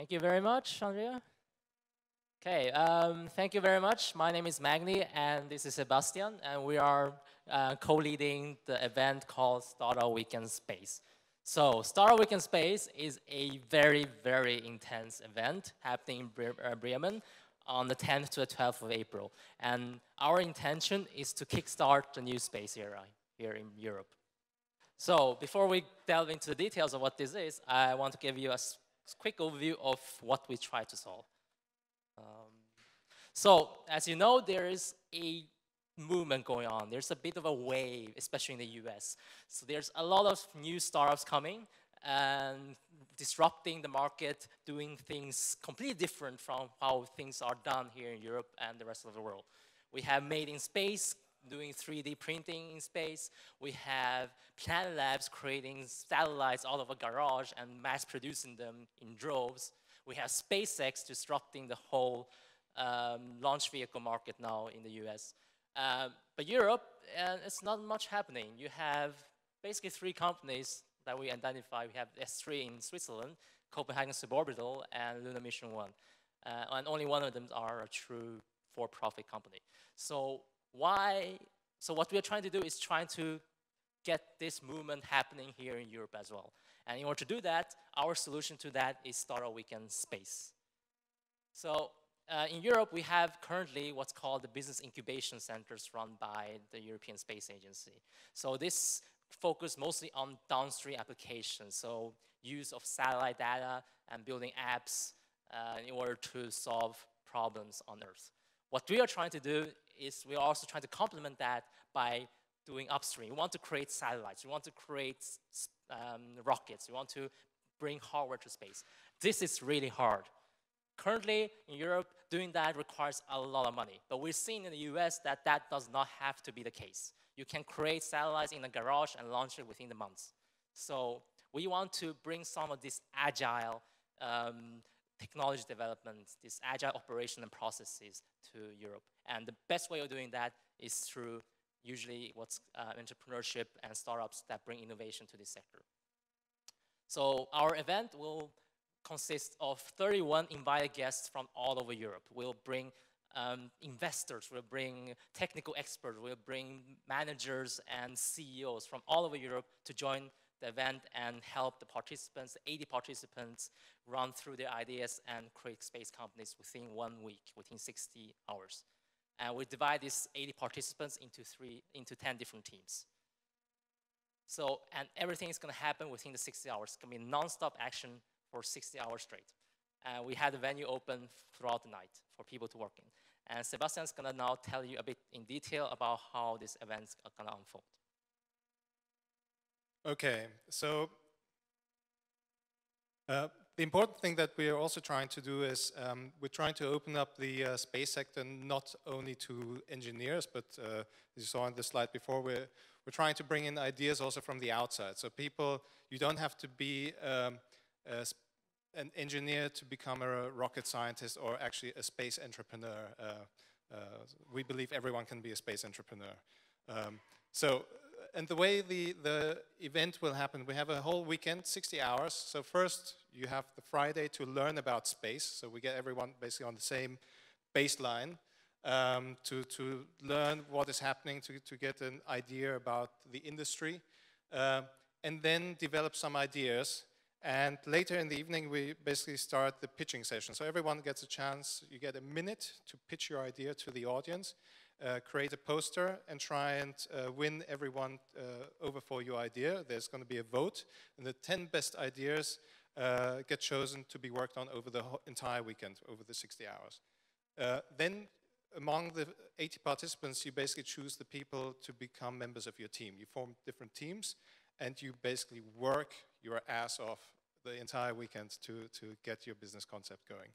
Thank you very much, Andrea. Okay, um, thank you very much. My name is Magni, and this is Sebastian, and we are uh, co-leading the event called Startup Weekend Space. So Startup Weekend Space is a very, very intense event happening in Bre uh, Bremen on the 10th to the 12th of April. And our intention is to kickstart the new space era here in Europe. So before we delve into the details of what this is, I want to give you a quick overview of what we try to solve. Um, so as you know, there is a movement going on. There's a bit of a wave, especially in the US. So there's a lot of new startups coming and disrupting the market, doing things completely different from how things are done here in Europe and the rest of the world. We have Made in Space doing 3D printing in space. We have Planet Labs creating satellites out of a garage and mass producing them in droves. We have SpaceX disrupting the whole um, launch vehicle market now in the US. Uh, but Europe, uh, it's not much happening. You have basically three companies that we identify. We have S3 in Switzerland, Copenhagen Suborbital, and Lunar Mission 1. Uh, and only one of them are a true for-profit company. So why? So what we're trying to do is trying to get this movement happening here in Europe as well. And in order to do that, our solution to that is Startup Weekend Space. So uh, in Europe, we have currently what's called the business incubation centers run by the European Space Agency. So this focus mostly on downstream applications, so use of satellite data and building apps uh, in order to solve problems on Earth. What we are trying to do is we are also trying to complement that by doing upstream. We want to create satellites. We want to create um, rockets. We want to bring hardware to space. This is really hard. Currently, in Europe, doing that requires a lot of money. But we're seeing in the US that that does not have to be the case. You can create satellites in a garage and launch it within the months. So we want to bring some of this agile um, technology development, this agile operation and processes to Europe. And the best way of doing that is through usually what's uh, entrepreneurship and startups that bring innovation to this sector. So our event will consist of 31 invited guests from all over Europe. We'll bring um, investors, we'll bring technical experts, we'll bring managers and CEOs from all over Europe to join the event and help the participants, 80 participants, run through their ideas and create space companies within one week, within 60 hours. And we divide these 80 participants into three, into 10 different teams. So, and everything is gonna happen within the 60 hours. It's gonna be non-stop action for 60 hours straight. And we had the venue open throughout the night for people to work in. And Sebastian's gonna now tell you a bit in detail about how this event's are gonna unfold. Okay, so uh, the important thing that we are also trying to do is um, we're trying to open up the uh, space sector not only to engineers, but uh, as you saw on the slide before, we're, we're trying to bring in ideas also from the outside. So people, you don't have to be um, an engineer to become a rocket scientist or actually a space entrepreneur. Uh, uh, we believe everyone can be a space entrepreneur. Um, so, and the way the, the event will happen, we have a whole weekend, 60 hours. So first, you have the Friday to learn about space. So we get everyone basically on the same baseline um, to, to learn what is happening, to, to get an idea about the industry, uh, and then develop some ideas and later in the evening, we basically start the pitching session. So everyone gets a chance, you get a minute to pitch your idea to the audience, uh, create a poster, and try and uh, win everyone uh, over for your idea. There's going to be a vote, and the 10 best ideas uh, get chosen to be worked on over the entire weekend, over the 60 hours. Uh, then among the 80 participants, you basically choose the people to become members of your team. You form different teams, and you basically work your ass off the entire weekend to, to get your business concept going.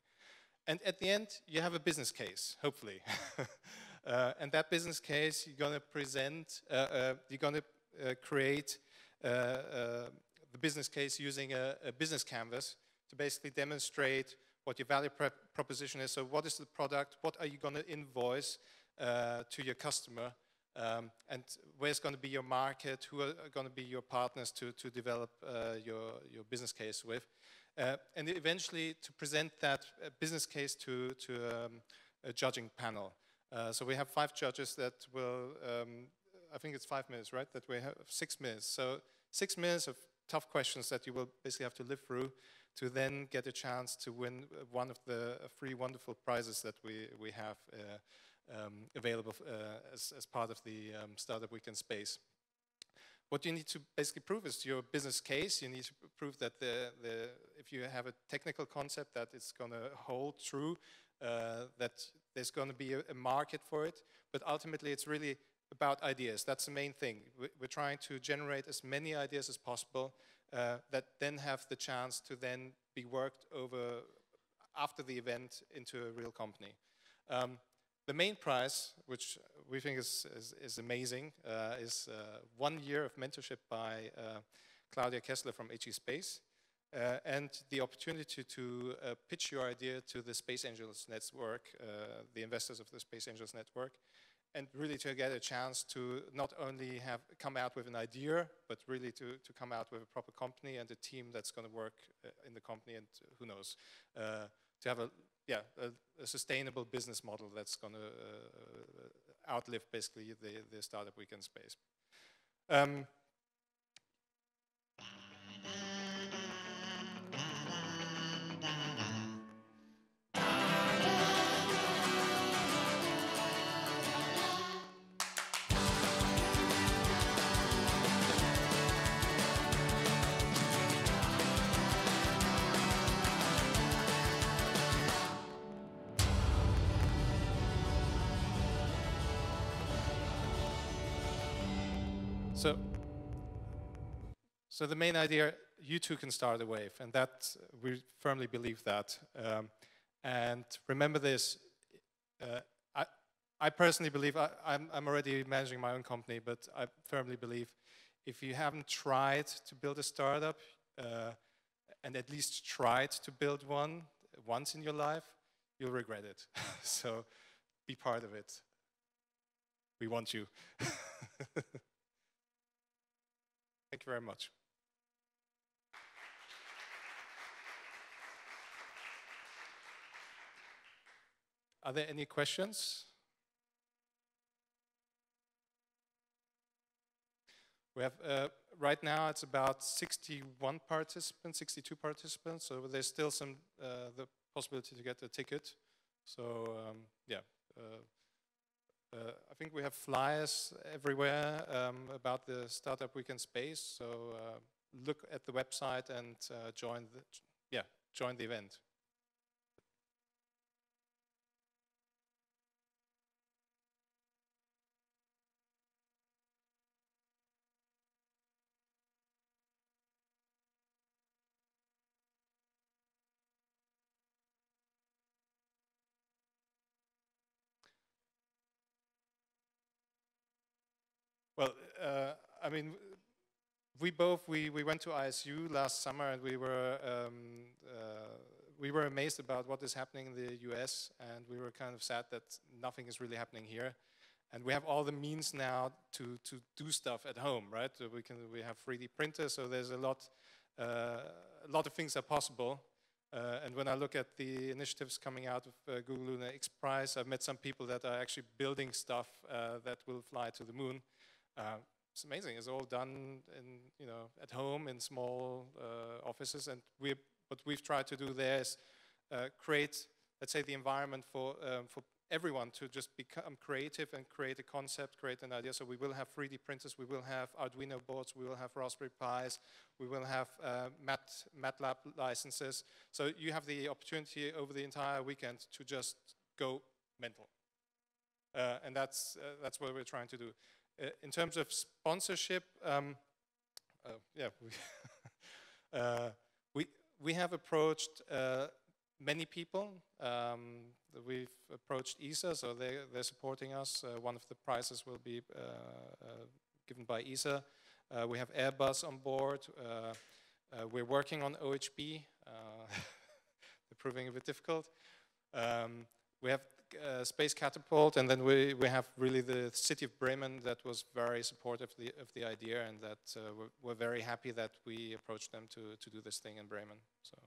And at the end, you have a business case, hopefully. uh, and that business case, you're going to present, uh, uh, you're going to uh, create uh, the business case using a, a, business canvas to basically demonstrate what your value proposition is. So what is the product? What are you going to invoice to your customer? Um, and where's going to be your market, who are going to be your partners to, to develop uh, your, your business case with. uh, and eventually to present that business case to, to um, a judging panel. Uh, so we have five judges that will, um, I think it's five minutes, right? That we have six minutes. So six minutes of tough questions that you will basically have to live through to then get a chance to win one of the three wonderful prizes that we, we have uh, um, available uh, as, as part of the um, Startup Weekend space. What you need to basically prove is your business case. You need to prove that the, the, if you have a technical concept that it's going to hold true, uh, that there's going to be a, a, market for it. But ultimately, it's really about ideas. That's the main thing. We're trying to generate as many ideas as possible uh, that then have the chance to then be worked over after the event into a real company. Um, the main prize, which we think is, is, is amazing, uh, is uh, one year of mentorship by uh, Claudia Kessler from HE Space, uh, and the opportunity to uh, pitch your idea to the Space Angels Network, uh, the investors of the Space Angels Network, and really to get a chance to not only have come out with an idea, but really to, to come out with a proper company and a team that's going to work in the company, and who knows, to have a yeah, a, a, sustainable business model that's going to uh, outlive basically the, the startup weekend space. Um, So, so the main idea, you two can start a wave, and that we firmly believe that. Um, and remember this, uh, I, I personally believe, I, I'm, I'm already managing my own company, but I firmly believe if you haven't tried to build a startup, uh, and at least tried to build one once in your life, you'll regret it. so be part of it. We want you. Thank you very much. Are there any questions? We have, uh, right now it's about 61 participants, 62 participants, so there's still some, uh, the possibility to get a ticket. So um, yeah, uh, uh, I think we have flyers everywhere um, about the Startup Weekend space. So uh, look at the website and uh, join the yeah join the event. Well, uh, I mean, we both we, we went to ISU last summer and we were um, uh, we were amazed about what is happening in the US and we were kind of sad that nothing is really happening here. And we have all the means now to to do stuff at home, right? So we can we have 3D printers, so there's a lot uh, a lot of things are possible. Uh, and when I look at the initiatives coming out of uh, Google Lunar X Prize, I've met some people that are actually building stuff uh, that will fly to the moon. Uh, it's amazing. It's all done in, you know, at home in small uh, offices. And we, what we've tried to do there is uh, create, let's say, the environment for, um, for everyone to just become creative and create a concept, create an idea. So we will have 3D printers, we will have Arduino boards, we will have Raspberry Pis, we will have uh, Mat, MATLAB licenses. So you have the opportunity over the entire weekend to just go mental. Uh, and that's, uh, that's what we're trying to do. Uh, in terms of sponsorship, um, uh, yeah, we, uh, we, we have approached uh, many people. Um, we've approached ESA, so they, they're supporting us. Uh, one of the prizes will be uh, given by ESA. we have Airbus on board. we're working on OHB. they're proving a bit difficult. Um, we have uh, Space Catapult, and then we, we have really the city of Bremen that was very supportive of the, of the idea, and that uh, we're, we're, very happy that we approached them to, to do this thing in Bremen. So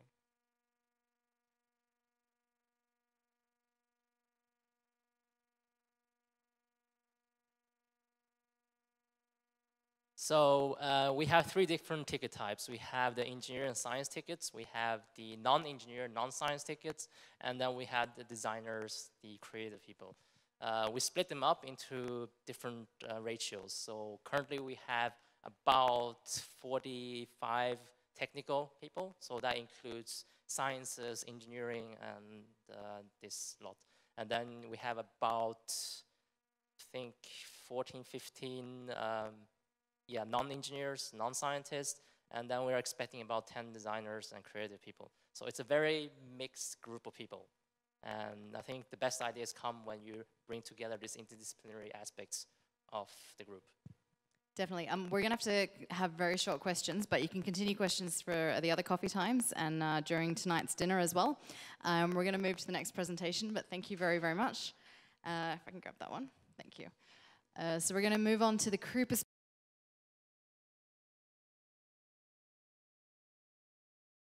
So uh, we have three different ticket types. We have the engineer and science tickets, we have the non-engineer, non-science tickets, and then we have the designers, the creative people. Uh, we split them up into different uh, ratios. So currently we have about 45 technical people. So that includes sciences, engineering, and uh, this lot. And then we have about, I think, 14, 15 um, yeah, non-engineers, non-scientists, and then we're expecting about 10 designers and creative people. So it's a very mixed group of people. And I think the best ideas come when you bring together these interdisciplinary aspects of the group. Definitely. Um, we're going to have to have very short questions, but you can continue questions for the other coffee times and uh, during tonight's dinner as well. Um, we're going to move to the next presentation, but thank you very, very much. Uh, if I can grab that one. Thank you. Uh, so we're going to move on to the Krupa